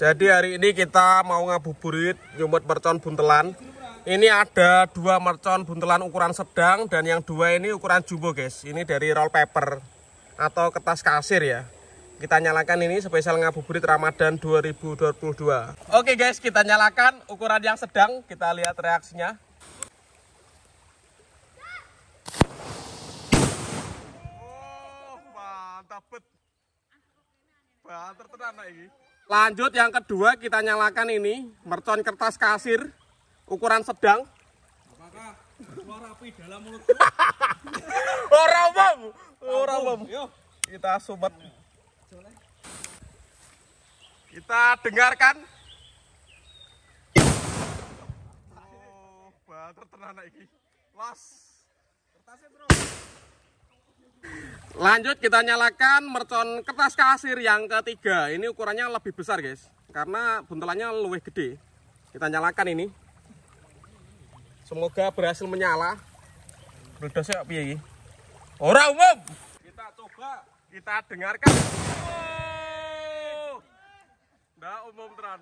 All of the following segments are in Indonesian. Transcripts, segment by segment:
Jadi hari ini kita mau ngabuburit nyumut mercon buntelan. Ini ada dua mercon buntelan ukuran sedang dan yang dua ini ukuran jumbo guys. Ini dari roll paper atau kertas kasir ya. Kita nyalakan ini spesial ngabuburit Ramadan 2022. Oke guys, kita nyalakan ukuran yang sedang. Kita lihat reaksinya. Oh, mantap bet. Banter tenan ini. Lanjut yang kedua kita nyalakan ini mercon kertas kasir ukuran sedang. Apakah suara api dalam mulut? Ora umum, ora umum. Kita sumet. Kita dengarkan. Oh, banter tenan iki. Los. Lanjut kita nyalakan mercon kertas kasir yang ketiga. Ini ukurannya lebih besar guys, karena buntelannya lebih gede. Kita nyalakan ini. Semoga berhasil menyala. Bledosnya piye iki? Ora umum. Kita coba, kita dengarkan. Oh. Umum tenan.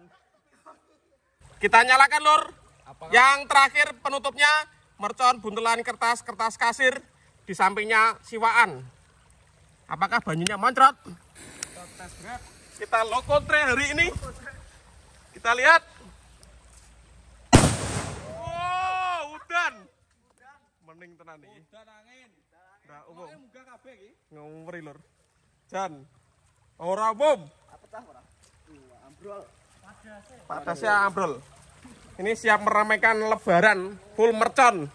Kita nyalakan lur. Yang terakhir penutupnya mercon buntelan kertas kertas kasir di sampingnya siwaan. Apakah banyunya moncrot? Kita low kontre hari ini. Kita lihat. Wow, udan. Mending tenan iki. Dan angin. Nggak umum. Munggah kabeh iki. Ngomri lur. Jan. Ora umum. Padasnya ambrol. Ini siap meramaikan lebaran full mercon.